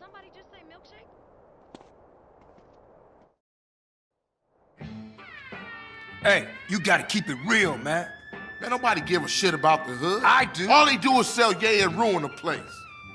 somebody just say milkshake? Hey, you gotta keep it real, man. Man, nobody give a shit about the hood. I do. All they do is sell yay and ruin the place.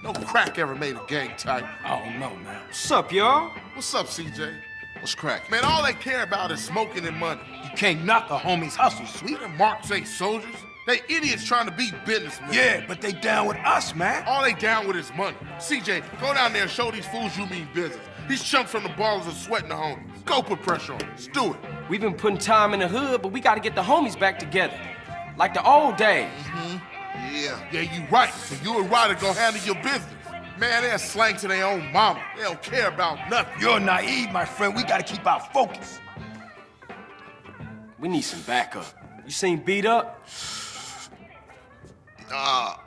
No crack ever made a gang type. I don't know, man. What's up, y'all? What's up, CJ? What's cracking? Man, all they care about is smoking and money. You can't knock a homie's hustle, sweet. Even Marks ain't soldiers. They idiots trying to be businessmen. Yeah, but they down with us, man. All they down with is money. CJ, go down there and show these fools you mean business. These chumps from the ballers are sweating the homies. Go put pressure on them. Let's do it. We've been putting time in the hood, but we gotta get the homies back together. Like the old days. Mm-hmm. Yeah. Yeah, you right. So you and Ryder go handle your business. Man, they're slang to their own mama. They don't care about nothing. You're naive, my friend. We gotta keep our focus. We need some backup. You seen B Dup? Nah.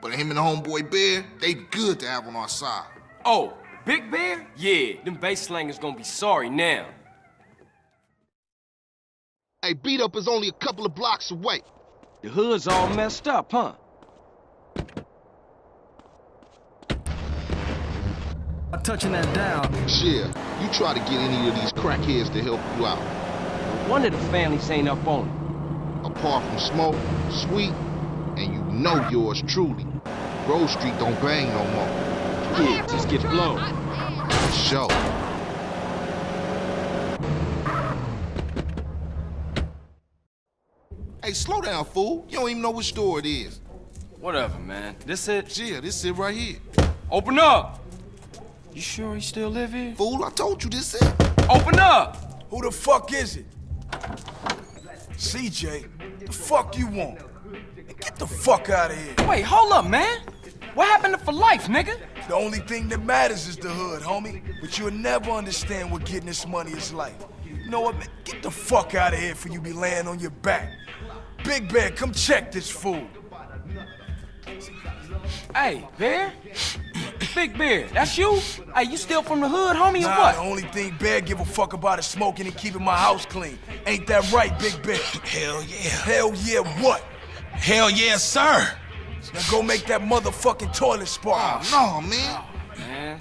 But him and the homeboy Bear, they good to have on our side. Oh, Big Bear? Yeah, them base slangers gonna be sorry now. Hey, B Dup is only a couple of blocks away. The hood's all messed up, huh? touching that down. Shit, you try to get any of these crackheads to help you out. One of the families ain't up on it. Apart from Smoke, Sweet, and you know yours truly. Grove Street don't bang no more. Yeah, just get blown. Show. Hey, slow down, fool. You don't even know which store it is. Whatever, man. This it? Yeah, this it right here. Open up! You sure he still live here? Fool, I told you this it. Open up! Who the fuck is it? CJ, the fuck you want? Get the fuck out of here. Wait, hold up, man. What happened to for life, nigga? The only thing that matters is the hood, homie. But you'll never understand what getting this money is like. You know what, man? Get the fuck out of here for you be laying on your back. Big Bear, come check this fool. Hey, Bear? Big Bear, that's you? Hey, you still from the hood, homie, or Nah, what? the only thing Bear give a fuck about is smoking and keeping my house clean. Ain't that right, Big Bear? Hell yeah. Hell yeah, what? Hell yeah, sir. Now go make that motherfucking toilet spark. Oh, no, man. Man.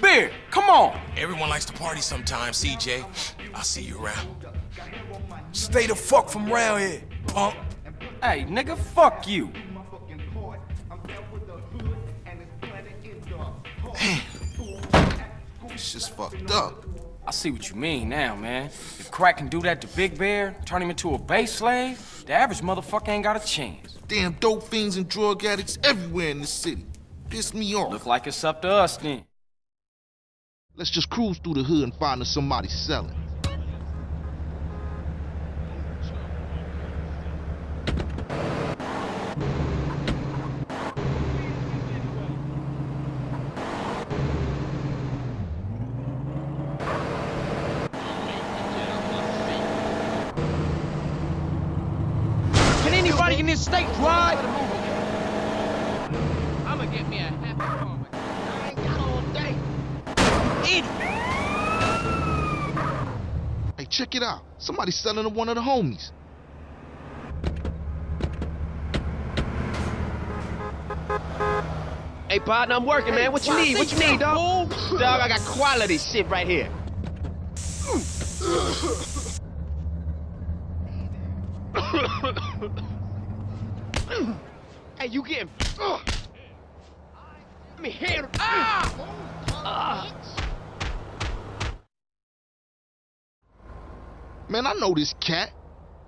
Bear, come on. Everyone likes to party sometimes, CJ. I'll see you around. Stay the fuck from round here, punk. Hey, nigga, fuck you. It's just fucked up. I see what you mean now, man. If Crack can do that to Big Bear, turn him into a base slave, the average motherfucker ain't got a chance. Damn dope fiends and drug addicts everywhere in the city. Piss me off. Look like it's up to us then. Let's just cruise through the hood and find us somebody selling. Can anybody in this state drive? I'ma get me a happy moment. I ain't got all day. Hey, check it out. Somebody's selling to one of the homies. Hey, partner, I'm working, man. What you need? What you need, dog? Dog, I got quality shit right here. hey, you getting... Let me handle... Ah! Ah! Man, I know this cat.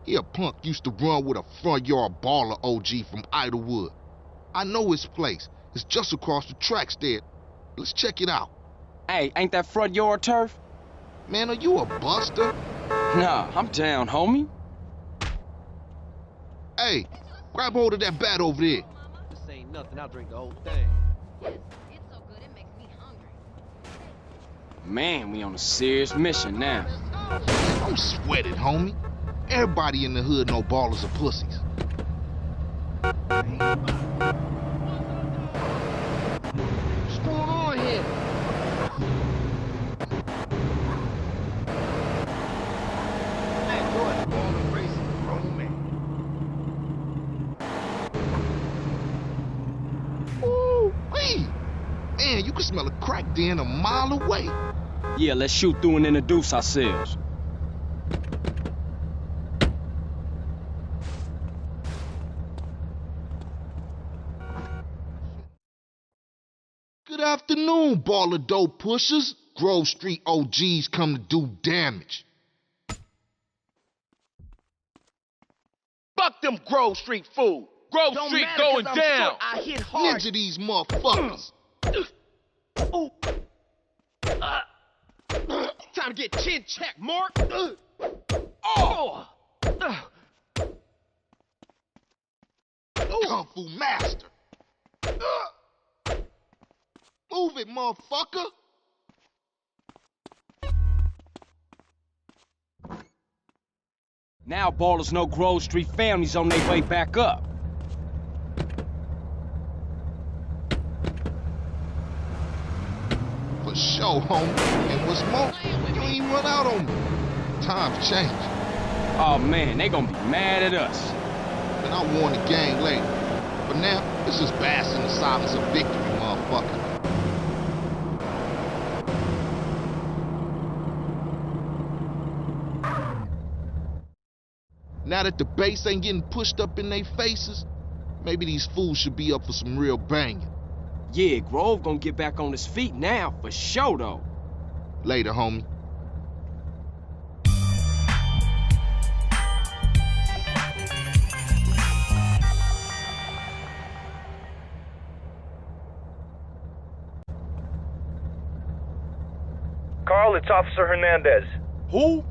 He a punk used to run with a front yard baller OG from Idlewood. I know his place. It's just across the tracks there. Let's check it out. Hey, ain't that front yard turf? Man, are you a buster? Nah, I'm down, homie. Hey, grab hold of that bat over there. This ain't nothing. I'll drink the whole thing. It's so good it makes me hungry. Man, we on a serious mission now. Don't sweat it, homie. Everybody in the hood know ballers are pussies. What's going on here? Ooh, wee. Man, you can smell a crack den a mile away. Yeah, let's shoot through and introduce ourselves. Good afternoon, baller dope pushers. Grove Street OGs come to do damage. Fuck them Grove Street fool. Grove Don't Street matter, going 'cause down. short, I hit hard. Ninja these motherfuckers. Ooh. Uh, time to get chin check, Mark. Oh. Uh, Kung Fu Master. Move it, motherfucker. Now ballers know Grove Street families on their way back up. Sure, homie. And what's more, you ain't run out on me. Times change. Oh man, they gonna be mad at us. And I warn the gang later. But now, it's just bask in the silence of victory, motherfucker. Now that the base ain't getting pushed up in their faces, maybe these fools should be up for some real banging. Yeah, Grove gonna get back on his feet now, for sure though. Later, homie. Carl, it's Officer Hernandez. Who?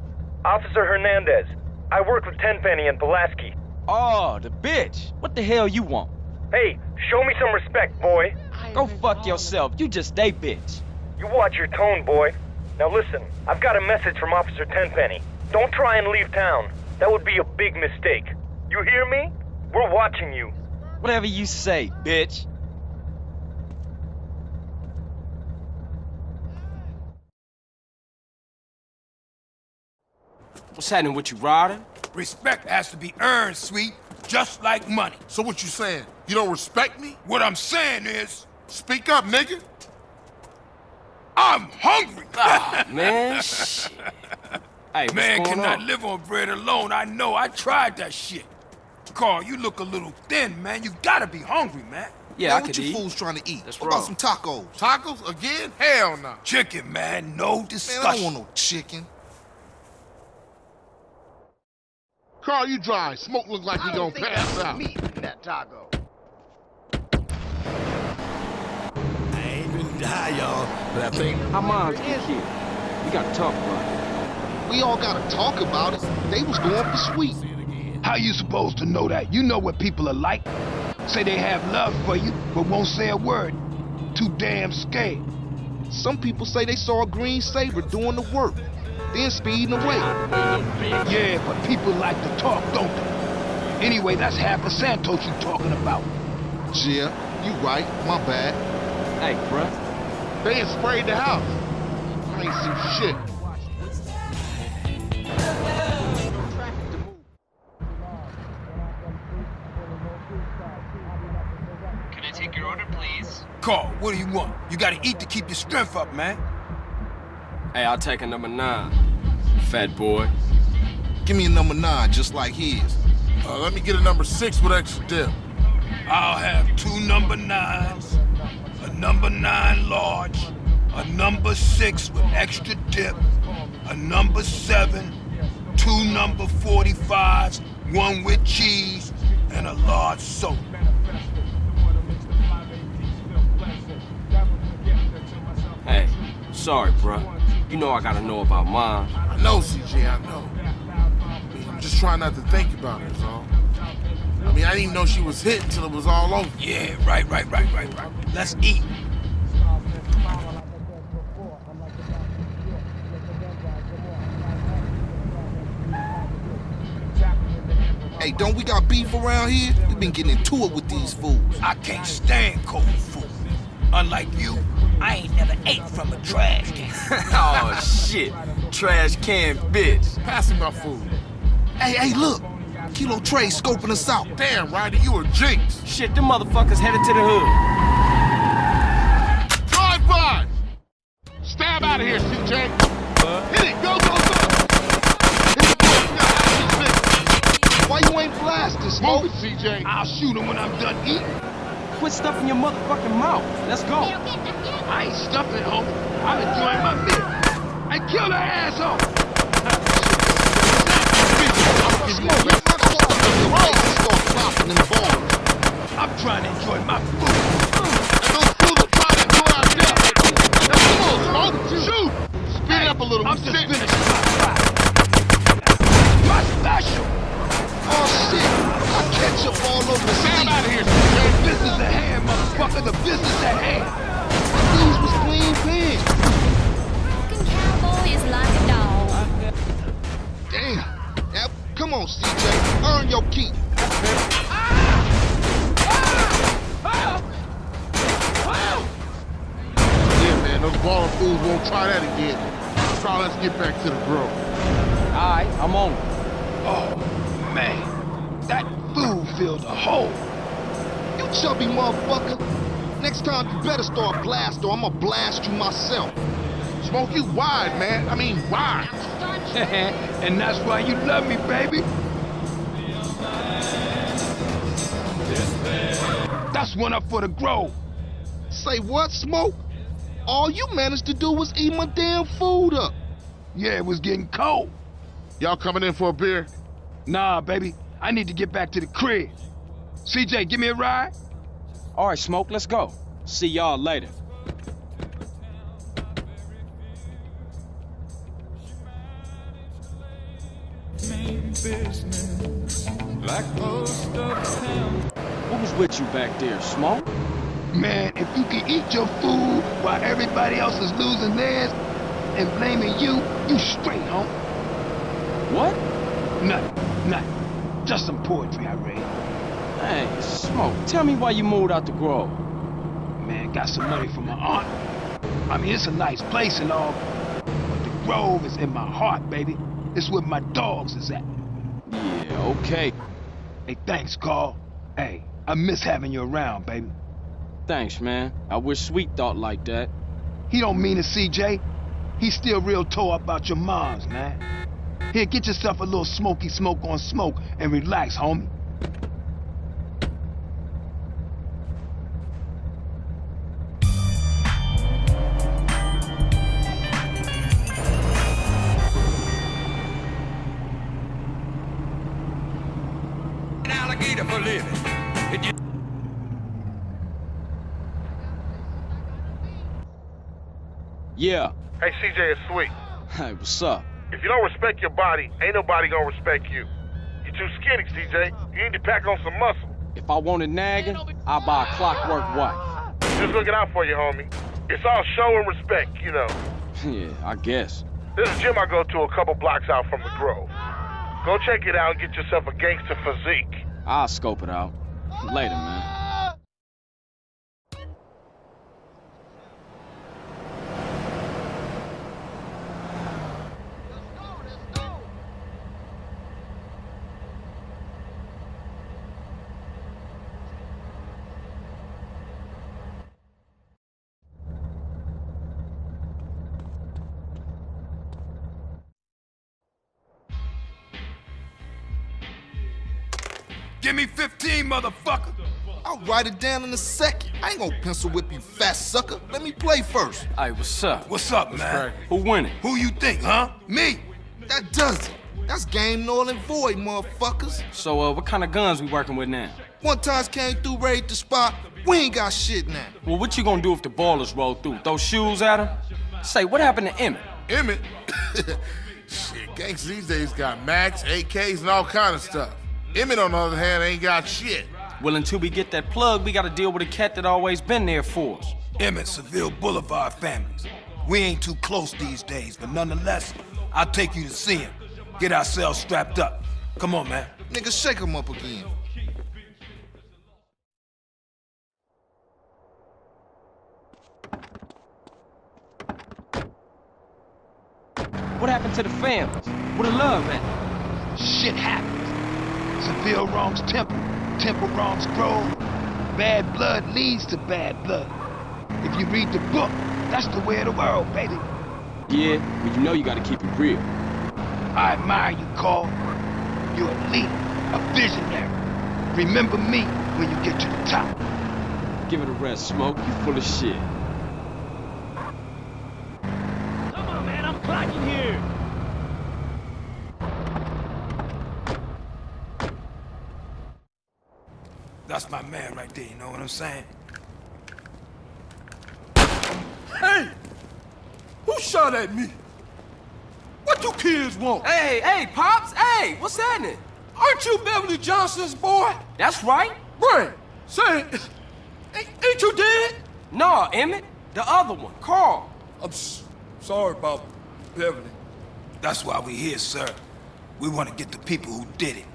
Officer Hernandez. I work with Tenpenny and Pulaski. Oh, the bitch. What the hell you want? Hey, show me some respect, boy. Go fuck yourself. You just a bitch. You watch your tone, boy. Now listen, I've got a message from Officer Tenpenny. Don't try and leave town. That would be a big mistake. You hear me? We're watching you. Whatever you say, bitch. What's happening with you, Ryder? Respect has to be earned, sweet, just like money. So what you saying? You don't respect me? What I'm saying is, Speak up, nigga. I'm hungry. Ah, man, shit. Hey, what's Man going cannot on? live on bread alone. I know. I tried that shit. Carl, you look a little thin, man. You gotta be hungry, man. Yeah, Man, I what could you eat. fools trying to eat? That's what about some tacos? Tacos again? Hell no. Chicken, man. No Man, discussion. I don't want no chicken. Carl, you dry. Smoke look like I he don't gonna think pass that's out. meat in that taco. I ain't been die, y'all, but I think How mom's get killed? We gotta talk about it. We all gotta talk about it. They was going for sweet. How you supposed to know that? You know what people are like. Say they have love for you, but won't say a word. Too damn scared. Some people say they saw a green Sabre doing the work, then speeding away. Yeah, but people like to talk, don't they? Anyway, that's half of Santos you talking about. Yeah, you right. My bad. Hey, bruh. They had sprayed the house. I ain't see shit. Can I take your order, please? Carl, what do you want? You gotta eat to keep your strength up, man. Hey, I'll take a number nine. Fat boy. Give me a number nine, just like his. Uh, let me get a number six with extra dip. I'll have two number nines, a number nine large, a number six with extra dip, a number seven, two number 45s, one with cheese, and a large soda. Hey, sorry, bruh. You know I gotta know about mine. I know, CJ, I know. I mean, I'm just trying not to think about it, is all. I mean, I didn't even know she was hit until it was all over. Yeah, right, right, right, right, right. Let's eat. Hey, don't we got beef around here? We been getting into it with these fools. I can't stand cold food. Unlike you, I ain't never ate from a trash can. oh, shit. Trash can bitch. Pass me my food. Hey, hey, look. Kilo Trey scoping us out. Damn, Ryder, you a jinx. Shit, them motherfuckers headed to the hood. I'll shoot him when I'm done eating. Quit stuffing your motherfucking mouth. Let's go. I ain't stuffing, homie. I'm enjoying my meal. I kill that asshole. Smoke, let my car in your face and start popping them balls. I'm trying to enjoy my food. And those fools are trying to go out there. Come on, Smoke. Shoot. Speed up a little. I'm just blast or I'ma blast you myself. Smoke you wide, man. I mean, wide. and that's why you love me, baby. That's one up for the Grove. Say what, Smoke? All you managed to do was eat my damn food up. Yeah, it was getting cold. Y'all coming in for a beer? Nah, baby. I need to get back to the crib. CJ, give me a ride. All right, Smoke, let's go. See y'all later. What was with you back there, Smoke? Man, if you can eat your food while everybody else is losing theirs and blaming you, you straight, huh? What? Nothing, nothing. Just some poetry I read. Hey, Smoke, tell me why you moved out the Grove. Man, got some money from my aunt. I mean, it's a nice place and all, but the Grove is in my heart, baby. It's where my dogs is at. Okay. Hey, thanks, Carl. Hey, I miss having you around, baby. Thanks, man. I wish Sweet thought like that. He don't mean it, CJ. He's still real tore up about your moms, man. Here, get yourself a little smoky smoke on smoke and relax, homie. An alligator for living. It just- Yeah. Hey, CJ, it's sweet. Hey, what's up? If you don't respect your body, ain't nobody gonna respect you. You're too skinny, CJ. You need to pack on some muscle. If I wanted nagging, I'd buy a clockwork wife. Just looking out for you, homie. It's all show and respect, you know. yeah, I guess. There's a gym I go to a couple blocks out from the Grove. Go check it out and get yourself a gangster physique. I'll scope it out. Later, man. Give me 15, motherfucker. I'll write it down in a second. I ain't gonna pencil whip you, fat sucker. Let me play first. Hey, what's up? What's up, man? Who winning? Who you think, huh? Me. That does it. That's game null and void, motherfuckers. So, uh, what kind of guns we working with now? One times came through, raid the spot. We ain't got shit now. Well, what you gonna do if the ballers roll through? Throw shoes at him? Say, what happened to Emmett? Emmett? shit, gangs these days got Max, AKs, and all kind of stuff. Emmett, on the other hand, ain't got shit. Well, until we get that plug, we gotta deal with a cat that always been there for us. Emmett, Seville Boulevard families. We ain't too close these days, but nonetheless, I'll take you to see him. Get ourselves strapped up. Come on, man. Nigga, shake 'em up again. What happened to the families? Where the love at? Shit happens. Seville wrongs Temple. Temple wrongs Grove. Bad blood leads to bad blood. If you read the book, that's the way of the world, baby. Yeah, but you know you gotta keep it real. I admire you, Carl. You're a leader, a visionary. Remember me when you get to the top. Give it a rest, Smoke. You full of shit. Come on, man, I'm clocking here. That's my man right there, you know what I'm saying? Hey! Who shot at me? What you kids want? Hey, hey, Pops! Hey, what's happening? Aren't you Beverly Johnson's boy? That's right. Right. Say, ain't, ain't you dead? No, Emmett. The other one, Carl. I'm sorry about Beverly. That's why we're here, sir. We want to get the people who did it.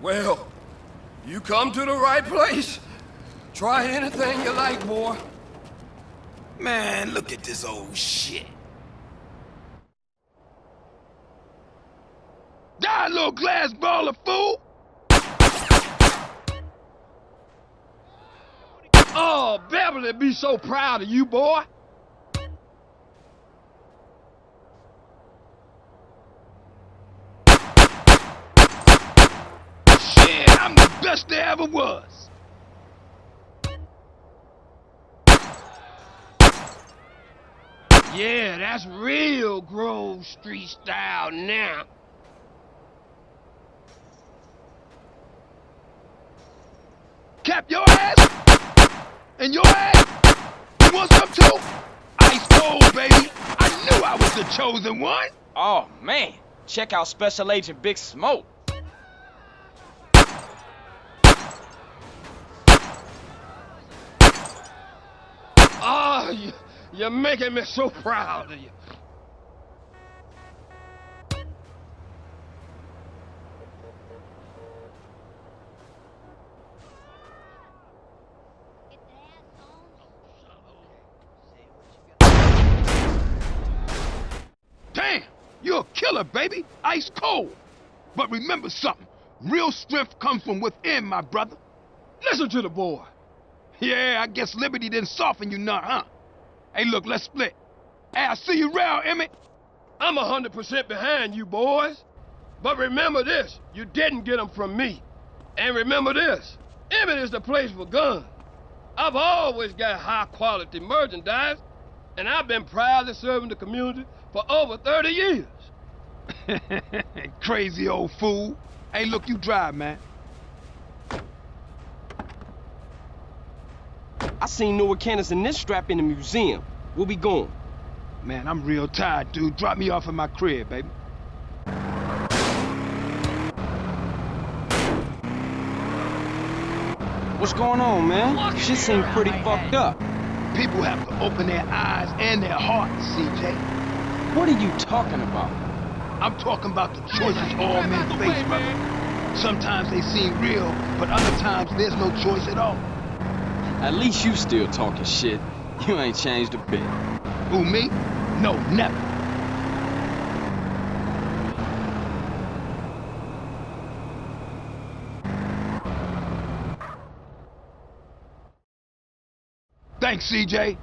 Well, you come to the right place. Try anything you like, boy. Man, look at this old shit. Die, little glass baller, fool! Oh, Beverly be so proud of you, boy. Shit, I'm the best there ever was. Yeah, that's real Grove Street style now. Cap your ass? And your ass? You want some too? Ice cold, baby. I knew I was the chosen one. Oh, man. Check out Special Agent Big Smoke. Oh, you, you're making me so proud of you. Damn, you're a killer, baby. Ice cold. But remember something. Real strength comes from within, my brother. Listen to the boy. Yeah, I guess Liberty didn't soften you none, huh? Hey, look, let's split. Hey, I see you around, Emmett. I'm a hundred percent behind you, boys. But remember this, you didn't get them from me. And remember this, Emmett is the place for guns. I've always got high quality merchandise, and I've been proudly serving the community for over 30 years. Crazy old fool. Hey, look, you drive, man. I seen Noah Cannons in this strap in the museum. We'll be going. Man, I'm real tired, dude. Drop me off at my crib, baby. What's going on, man? Shit seemed pretty fucked up. People have to open their eyes and their hearts, CJ. What are you talking about? I'm talking about the choices all men face, brother. Sometimes they seem real, but other times there's no choice at all. At least you still talking shit. You ain't changed a bit. Who, me? No, never. Thanks, CJ.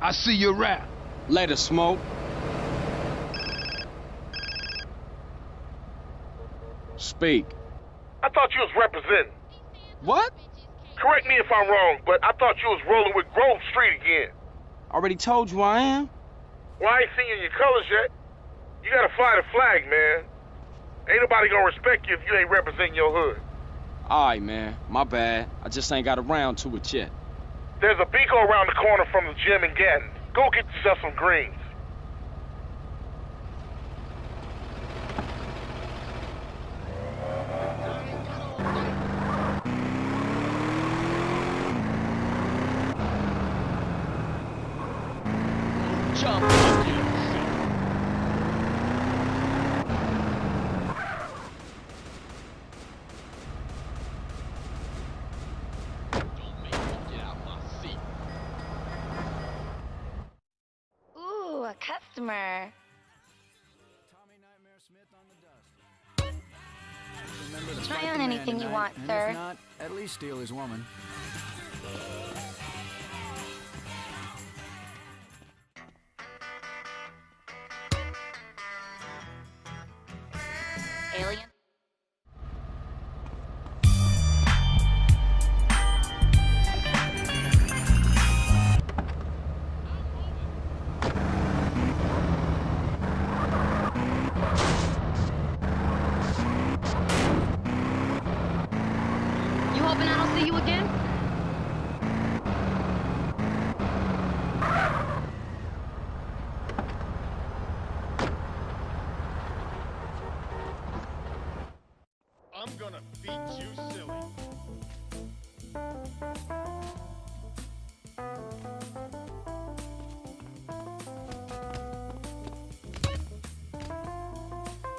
I see you around. Later, Smoke. Speak. I thought you was representing. What? Correct me if I'm wrong, but I thought you was rolling with Grove Street again. Already told you I am. Well, I ain't seen you in your colors yet. You gotta fly the flag, man. Ain't nobody gonna respect you if you ain't representing your hood. Alright, man. My bad. I just ain't got around to it yet. There's a Beagle around the corner from the gym in Ganton. Go get yourself some greens. Jump. Ooh, a customer. Try on anything you want, sir. Not, at least steal his woman.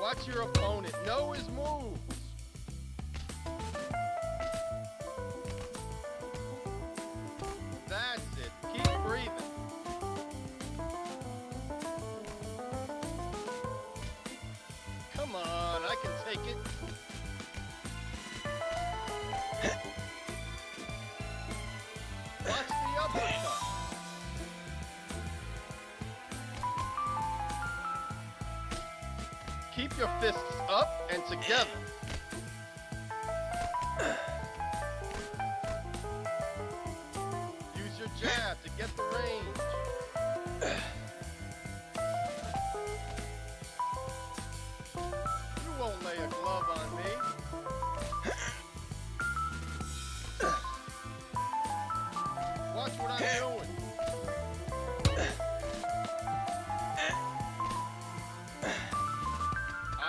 Watch your opponent. Know his moves. That's it. Keep breathing. Come on, I can take it. Watch the uppercut. Keep your fists up and together.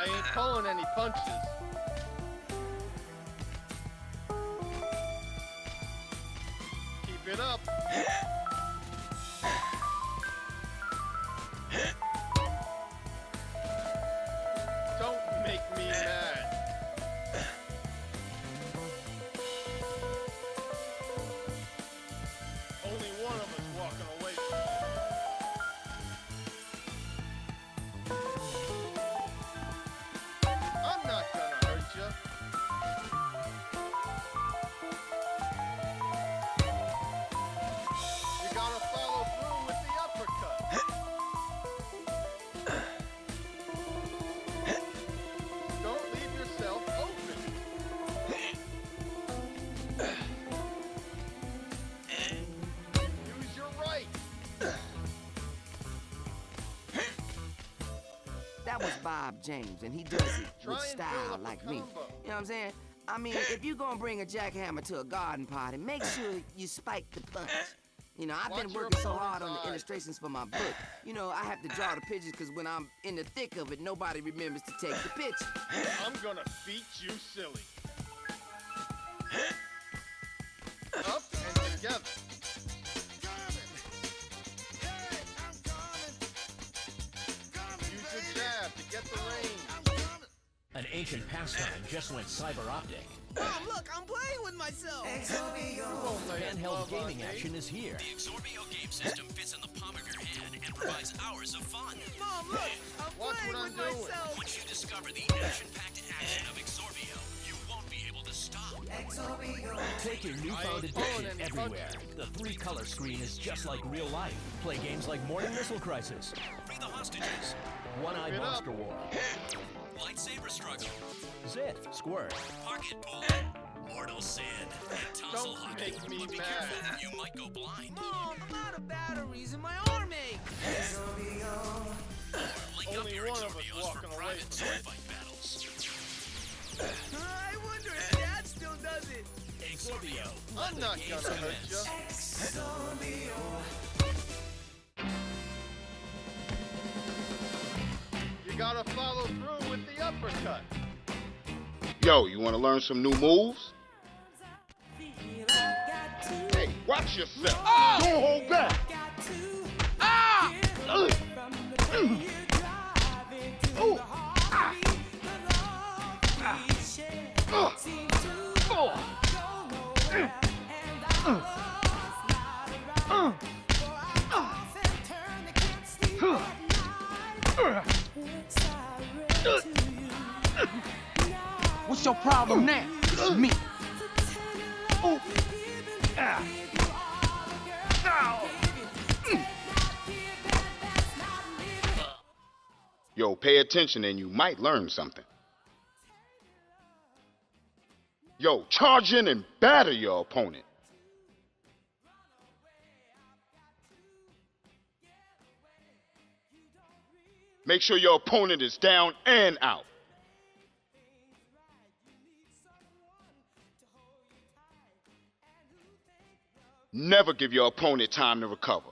I ain't pulling any punches. Keep it up. Bob James, and he does it with style like me. You know what I'm saying? I mean, if you're gonna bring a jackhammer to a garden party, make sure you spike the punch. You know, I've been Watch your working so hard on the illustrations for my book. You know, I have to draw the pictures because when I'm in the thick of it, nobody remembers to take the picture. I'm gonna beat you silly. Up and together. An ancient pastime just went cyber optic. Mom, look, I'm playing with myself. Handheld gaming action is here. The Exsorbeo game system fits in the palm of your hand and provides hours of fun. Mom, look, I'm Watch playing what I'm with doing. myself. Once you discover the action-packed action of Exsorbeo, you won't be able to stop. Exsorbeo! Take your newfound I ain't pulling addiction everywhere. The three-color screen is just like real life. Play games like Morning Missile Crisis, Free the hostages. One-Eyed Get up. War, Lightsaber struggle. Zit, Squirt, Pocket pull. Mortal Sin. And Tussle Don't hockey. make me But be mad. careful, you might go blind. Mom, I'm out of batteries in my arm ache. Link Only up your one of us Exsorbeos walking for away private from sword it. fight battles. I wonder if Dad still does it. Exsorbeo. I'm not games gonna hurt commence. you. You gotta follow through with the uppercut. Yo, you want to learn some new moves? Hey, watch yourself. Don't hold back. What's your problem now? Me. Ah. Mm. Yo, pay attention and you might learn something. Yo, charge in and batter your opponent. Make sure your opponent is down and out. Never give your opponent time to recover.